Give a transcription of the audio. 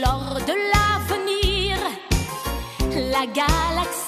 lors de l'avenir. La galaxie